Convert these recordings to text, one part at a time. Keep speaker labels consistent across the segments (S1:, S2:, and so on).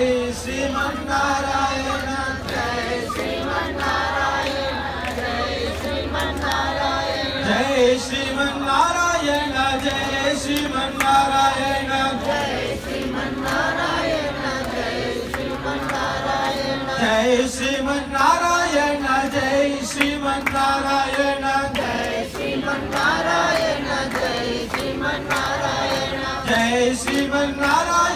S1: जय श्रीमन्नारायण जय श्री श्रीमन्नारायण जय श्रीमन्नारायण जय श्रीमन्नारायण जय श्रीमन्नारायण जय श्रीमन्नारायण जय श्रीमन्नारायण जय श्रीमन्नारायण जय श्रीमन्नारायण
S2: जय श्रीमन्नारायण
S1: जय श्रीमन्नारायण जय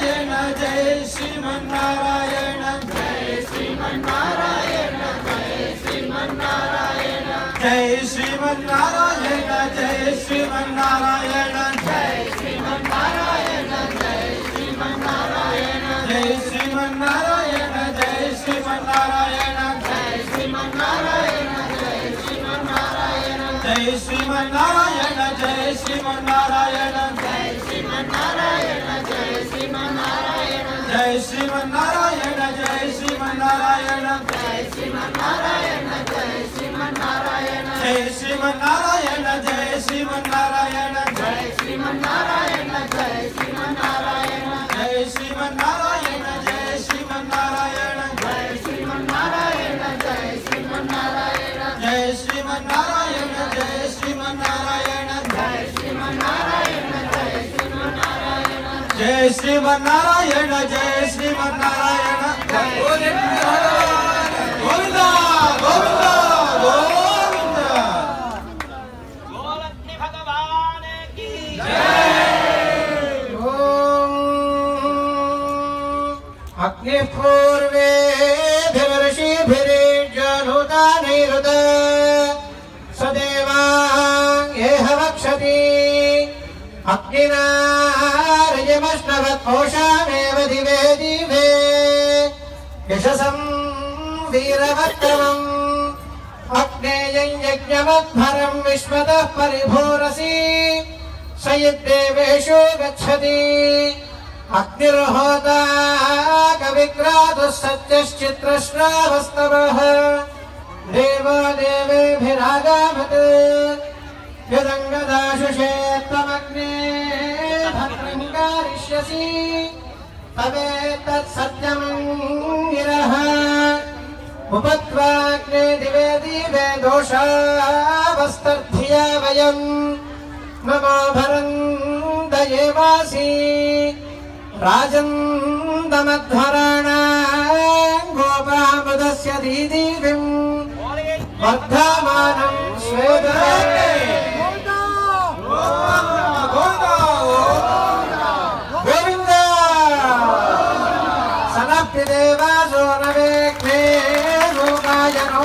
S1: जय श्रीमन्नारायण जय श्रीमन्नारायण जय
S2: श्रीमन्नारायण जय श्रीमन्नारायण
S1: जय श्रीमन्नारायण जय श्रीमन्नारायण जय श्रीमन्नारायण
S2: जय श्रीमन्नारायण
S1: जय श्रीमन्नारायण जय श्रीमन्नारायण जय श्रीमन्नारायण
S2: जय श्रीमन्नारायण
S1: जय श्रीमन्नारायण जय श्रीमन्नारायण जय
S2: श्रीमन्नारायण जय श्री
S1: नारायण जय शिव नारायण जय
S2: शिव नारायण जय शिव नारायण
S1: जय शिव नारायण जय शिव नारायण जय
S2: शिव नारायण जय शिव नारायण
S1: जय शिव नारायण जय शिव नारायण जय शिव
S2: नारायण जय शिव नारायण
S1: जय शिव नारायण जय शिव नारायण जय गोविंदा गोविंदा
S3: पूर्वे धर्षि भरे जानुता नहीं रुदा सदैवां ये हवक्षति। अक्षिनार ये अग्निना रजमश्नवत्पोषामेव दिवे दिवे। यशसम् वीरवक्रमम् अग्नेयम् यज्ञवद्भरम् विश्वतः परिभूरसि। स यद्देवेषु गच्छति। अग्निर्होता कविक्रातुः सत्यश्चित्रश्रावस्तवः देवो देवेभिरागामत् यदङ्गदाशुषे त्वमग्ने भद्रं कारिष्यसि तवेतत्सत्यमङ्गिरः उपत्वाग्ने दिवे दिवे दोषावस्तर्धिया वयम्। नमो भरन्दयेवासि राजन्दमध्वराणा प्राचन्दमध्वराणाङ्गोपामुदस्य दीदीविम् वर्धमानं स्वेदरे गोविन्द! सनप्रिदेवासो न वेग्ने रूपाय नो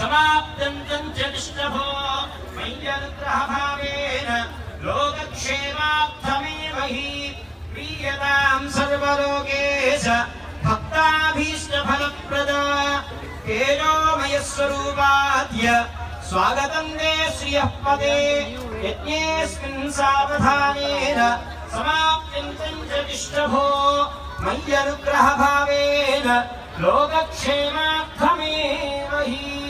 S2: समाप्तं चञ्चलिष्टभो मय्यनुग्रहभावेन लोकक्षेमार्थमेव हि प्रीयतां सर्वलोकेश भक्ताभीष्टफलप्रदा तेजोमयस्वरूपाद्य स्वागतं ते श्रियः पदे यज्ञेऽस्मिन् सावधानेन समाप्तिं चञ्चलिष्टभो मय्यनुग्रहभावेन लोकक्षेमार्थमेव हि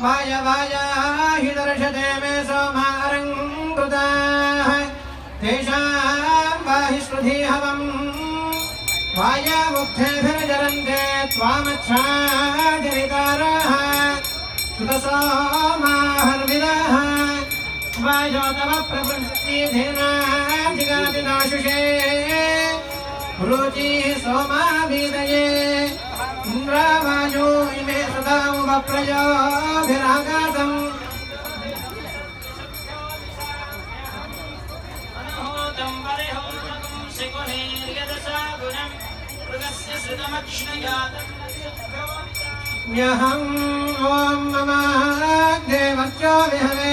S3: वाय वाय हि दर्शते मे सोमारङ्कृताः। तेषां श्रुधि हवम्। वायामुग्धेभिर्जरन्ते त्वामच्छादिरिताराः। सुतसोमाहर्विदाः वायो तव रुचिः सोमावीदये इन्द्रावायो इमे
S2: सिकुनीर्यदसागुणं मृगस्य श्रुतमक्ष्णयातं
S3: ॐ मम देवत्यो विहवे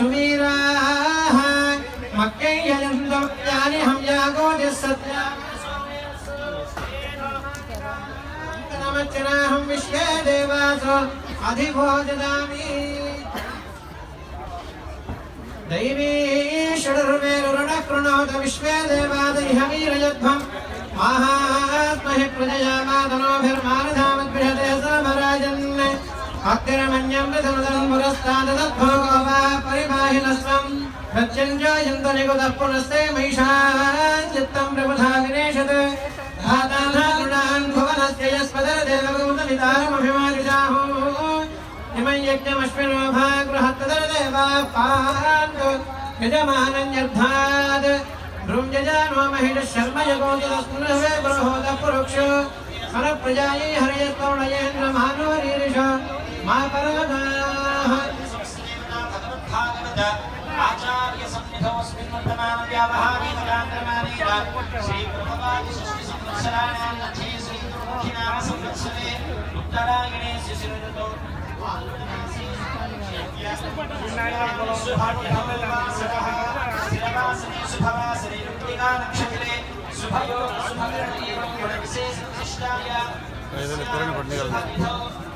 S3: सुवीराः हं। विश्वे देवासो अधिभोजदामि दैवी षडरुमेरुणः कृणोत विश्वे देवादैहवीरयध्वम् माहात्महि प्रजया समराजन् अग्रमन्यं विधनुदनं पुरस्तादद्भोगो वा परिमाहिनस्वम् प्रत्यञ्जयन्तनिकुतः पुनस्ते महिषान् चित्तं प्रबुधा धातानागुणान् भुवनस्य यस्पदरदेवगौतमितारमभिमानिजाहो इमं यज्ञमश्विनो भागृहत्तदरदेवाः पान्तु यजमानन्यर्थात्। भृञ्जजानो महिषः शर्म यगोजलस्नुरवे बृहोदः पुरुक्षो हरप्रजायै हरयस्तौणयेन्द्र मानोरीरिष मा
S2: भगवद्भागवत आचार्य सन्निधोऽस्मिन् वर्तमान व्यावहारिकान्द्रमानेन श्रीप्रभवादि षष्टि संवत्सराणां मध्ये श्रीगुरुमुखिनाम संवत्सरे उत्तरायणे शिशिरऋतौ शुभवासरे ऋत्विका नक्षत्रे शुभयोग शुभकरणे गुणविशेष विशिष्टाय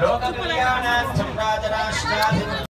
S2: लोककल्याणार्थं राजराष्ट्राधिपति